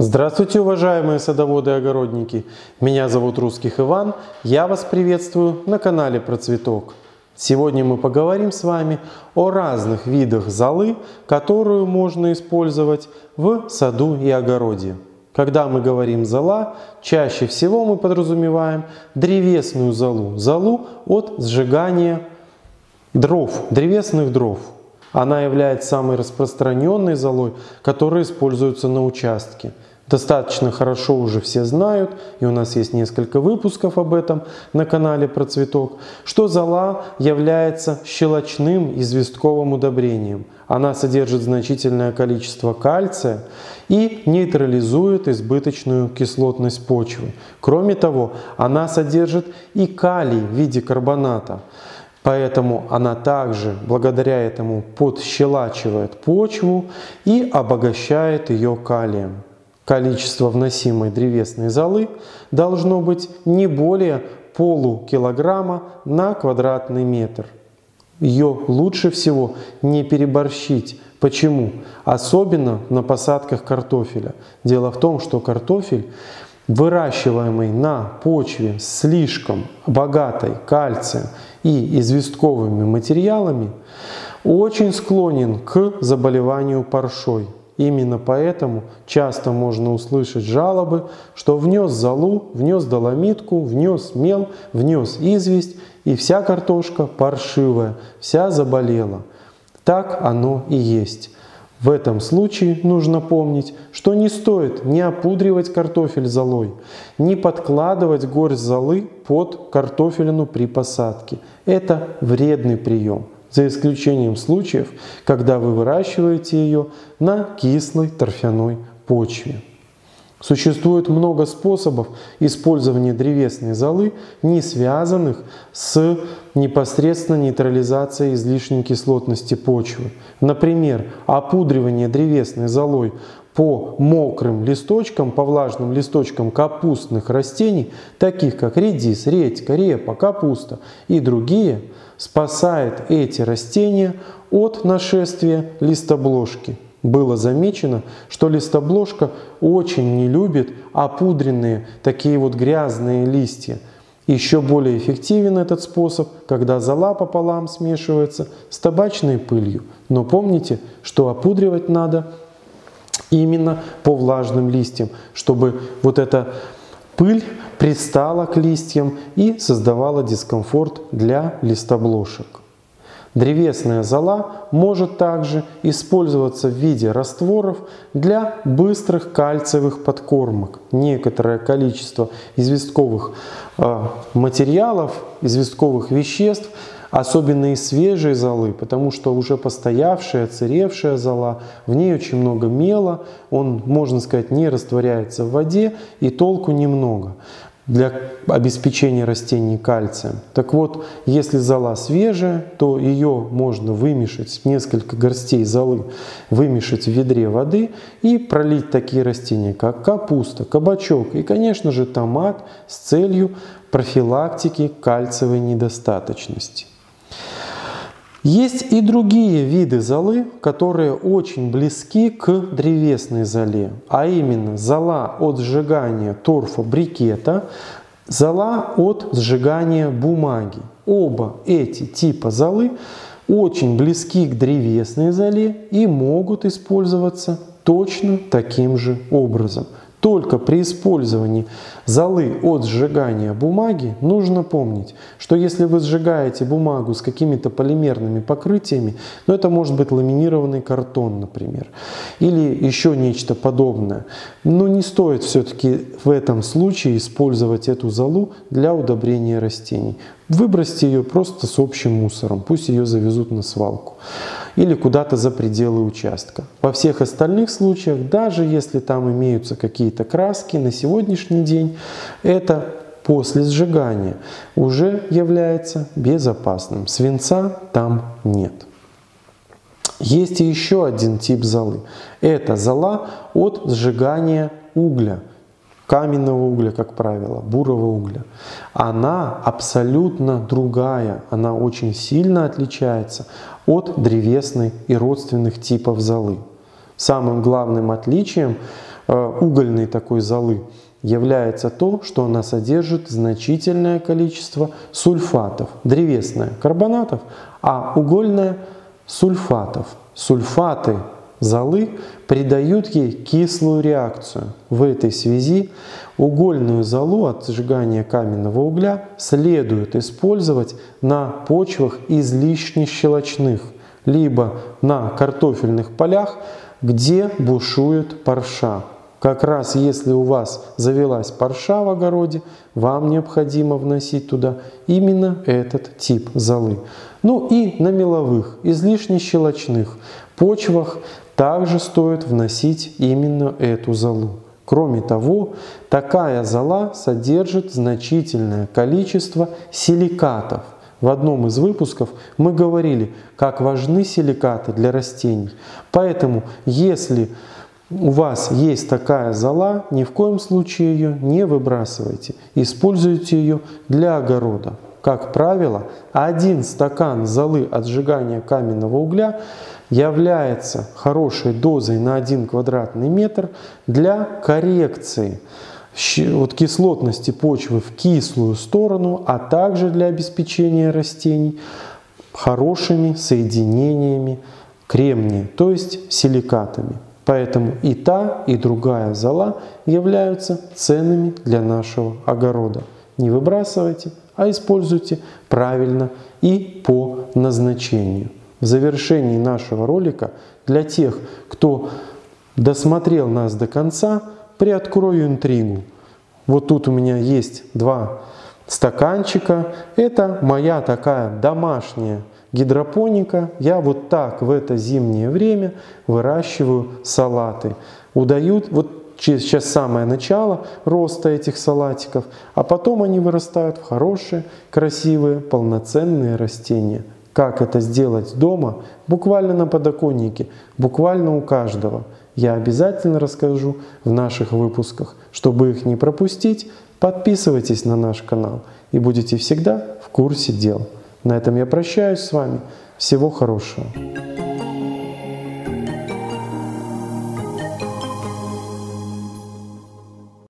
Здравствуйте, уважаемые садоводы и огородники! Меня зовут Русских Иван, я вас приветствую на канале Процветок. Сегодня мы поговорим с вами о разных видах золы, которую можно использовать в саду и огороде. Когда мы говорим зола, чаще всего мы подразумеваем древесную золу, золу от сжигания дров, древесных дров. Она является самой распространенной золой, которая используется на участке – достаточно хорошо уже все знают, и у нас есть несколько выпусков об этом на канале про цветок, что зола является щелочным известковым удобрением. Она содержит значительное количество кальция и нейтрализует избыточную кислотность почвы. Кроме того, она содержит и калий в виде карбоната. Поэтому она также, благодаря этому, подщелачивает почву и обогащает ее калием количество вносимой древесной золы должно быть не более полукилограмма на квадратный метр. Ее лучше всего не переборщить. Почему? Особенно на посадках картофеля. Дело в том, что картофель, выращиваемый на почве слишком богатой кальцием и известковыми материалами, очень склонен к заболеванию паршой. Именно поэтому часто можно услышать жалобы, что внес золу, внес доломитку, внес мел, внес известь, и вся картошка паршивая, вся заболела. Так оно и есть. В этом случае нужно помнить, что не стоит не опудривать картофель золой, не подкладывать горсть золы под картофелину при посадке. Это вредный прием за исключением случаев, когда вы выращиваете ее на кислой торфяной почве. Существует много способов использования древесной золы, не связанных с непосредственно нейтрализацией излишней кислотности почвы. Например, опудривание древесной золой по мокрым листочкам, по влажным листочкам капустных растений, таких как редис, редька, репа, капуста и другие, спасает эти растения от нашествия листобложки. Было замечено, что листобложка очень не любит опудренные такие вот грязные листья. Еще более эффективен этот способ, когда зола пополам смешивается с табачной пылью. Но помните, что опудривать надо именно по влажным листьям, чтобы вот эта пыль пристала к листьям и создавала дискомфорт для листоблошек. Древесная зола может также использоваться в виде растворов для быстрых кальциевых подкормок. Некоторое количество известковых э, материалов, известковых веществ – особенно из свежей золы, потому что уже постоявшая, царевшая зола, в ней очень много мела, он, можно сказать, не растворяется в воде и толку немного для обеспечения растений кальцием. Так вот, если зола свежая, то ее можно вымешать, несколько горстей золы вымешать в ведре воды и пролить такие растения, как капуста, кабачок и, конечно же, томат с целью профилактики кальциевой недостаточности. Есть и другие виды золы, которые очень близки к древесной золе, а именно зола от сжигания торфа брикета, зола от сжигания бумаги. Оба эти типа золы очень близки к древесной золе и могут использоваться точно таким же образом. Только при использовании золы от сжигания бумаги нужно помнить, что если вы сжигаете бумагу с какими-то полимерными покрытиями, ну это может быть ламинированный картон, например, или еще нечто подобное, но не стоит все-таки в этом случае использовать эту золу для удобрения растений. Выбросьте ее просто с общим мусором, пусть ее завезут на свалку или куда-то за пределы участка. Во всех остальных случаях, даже если там имеются какие-то краски, на сегодняшний день это после сжигания уже является безопасным. Свинца там нет. Есть еще один тип золы. Это зола от сжигания угля каменного угля, как правило, бурого угля, она абсолютно другая, она очень сильно отличается от древесной и родственных типов золы. Самым главным отличием э, угольной такой золы является то, что она содержит значительное количество сульфатов. Древесная – карбонатов, а угольная – сульфатов. Сульфаты золы придают ей кислую реакцию. В этой связи угольную золу от сжигания каменного угля следует использовать на почвах излишне щелочных, либо на картофельных полях, где бушует парша. Как раз если у вас завелась парша в огороде, вам необходимо вносить туда именно этот тип золы. Ну и на меловых, излишне щелочных почвах также стоит вносить именно эту золу. Кроме того, такая зола содержит значительное количество силикатов. В одном из выпусков мы говорили, как важны силикаты для растений. Поэтому, если у вас есть такая зола, ни в коем случае ее не выбрасывайте. Используйте ее для огорода. Как правило, один стакан золы от сжигания каменного угля является хорошей дозой на 1 квадратный метр для коррекции вот кислотности почвы в кислую сторону, а также для обеспечения растений хорошими соединениями кремния, то есть силикатами. Поэтому и та, и другая зола являются ценными для нашего огорода. Не выбрасывайте, а используйте правильно и по назначению. В завершении нашего ролика для тех, кто досмотрел нас до конца, приоткрою интригу. Вот тут у меня есть два стаканчика. Это моя такая домашняя гидропоника. Я вот так в это зимнее время выращиваю салаты. Удают, вот сейчас самое начало роста этих салатиков, а потом они вырастают в хорошие, красивые, полноценные растения. Как это сделать дома, буквально на подоконнике, буквально у каждого. Я обязательно расскажу в наших выпусках. Чтобы их не пропустить, подписывайтесь на наш канал и будете всегда в курсе дел. На этом я прощаюсь с вами. Всего хорошего.